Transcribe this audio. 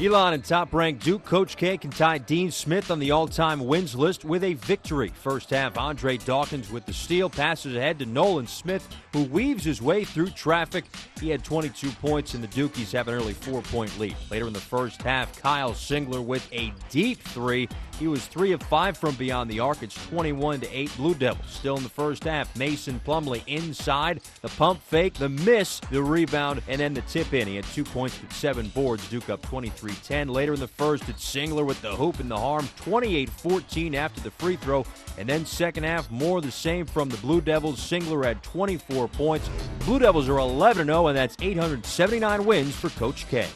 Elon and top-ranked Duke Coach K can tie Dean Smith on the all-time wins list with a victory. First half, Andre Dawkins with the steal passes ahead to Nolan Smith, who weaves his way through traffic. He had 22 points, and the Dukies have an early four-point lead. Later in the first half, Kyle Singler with a deep three. He was three of five from beyond the arc. It's 21 to eight Blue Devils. Still in the first half, Mason Plumlee inside the pump fake, the miss, the rebound, and then the tip in. He had two points with seven boards. Duke up 23 10. Later in the first, it's Singler with the hoop and the harm, 28 14 after the free throw. And then second half, more the same from the Blue Devils. Singler had 24 points. Blue Devils are 11 0, and that's 879 wins for Coach K.